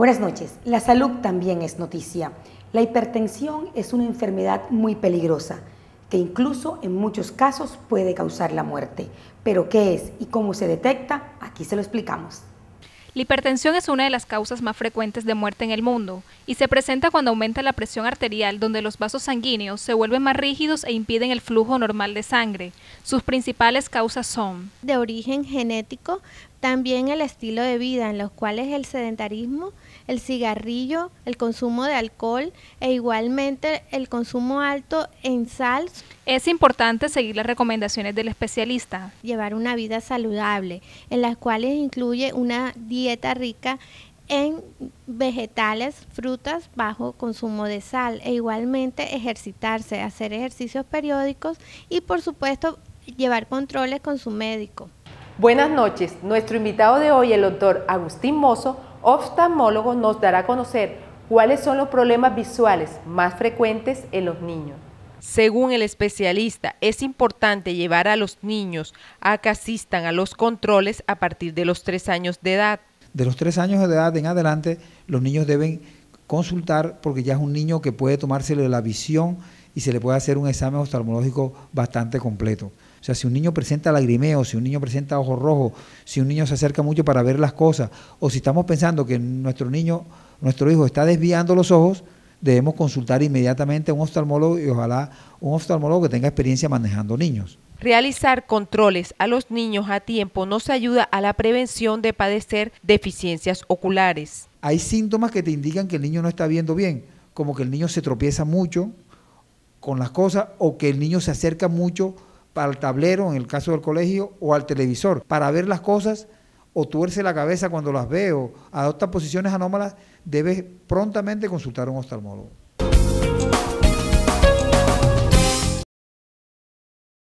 Buenas noches. La salud también es noticia. La hipertensión es una enfermedad muy peligrosa que incluso en muchos casos puede causar la muerte. Pero qué es y cómo se detecta, aquí se lo explicamos. La hipertensión es una de las causas más frecuentes de muerte en el mundo y se presenta cuando aumenta la presión arterial donde los vasos sanguíneos se vuelven más rígidos e impiden el flujo normal de sangre. Sus principales causas son de origen genético, también el estilo de vida en los cuales el sedentarismo, el cigarrillo, el consumo de alcohol e igualmente el consumo alto en sal. Es importante seguir las recomendaciones del especialista. Llevar una vida saludable, en las cuales incluye una dieta rica en vegetales, frutas, bajo consumo de sal e igualmente ejercitarse, hacer ejercicios periódicos y por supuesto llevar controles con su médico. Buenas noches. Nuestro invitado de hoy, el doctor Agustín Mozo, oftalmólogo, nos dará a conocer cuáles son los problemas visuales más frecuentes en los niños. Según el especialista, es importante llevar a los niños a que asistan a los controles a partir de los tres años de edad. De los tres años de edad en adelante, los niños deben consultar porque ya es un niño que puede tomárselo de la visión y se le puede hacer un examen oftalmológico bastante completo. O sea, si un niño presenta lagrimeo, si un niño presenta ojos rojos, si un niño se acerca mucho para ver las cosas, o si estamos pensando que nuestro niño, nuestro hijo está desviando los ojos, debemos consultar inmediatamente a un oftalmólogo y ojalá un oftalmólogo que tenga experiencia manejando niños. Realizar controles a los niños a tiempo nos ayuda a la prevención de padecer deficiencias oculares. Hay síntomas que te indican que el niño no está viendo bien, como que el niño se tropieza mucho con las cosas o que el niño se acerca mucho al tablero, en el caso del colegio, o al televisor, para ver las cosas o tuerce la cabeza cuando las ve o adopta posiciones anómalas, debe prontamente consultar a un oftalmólogo.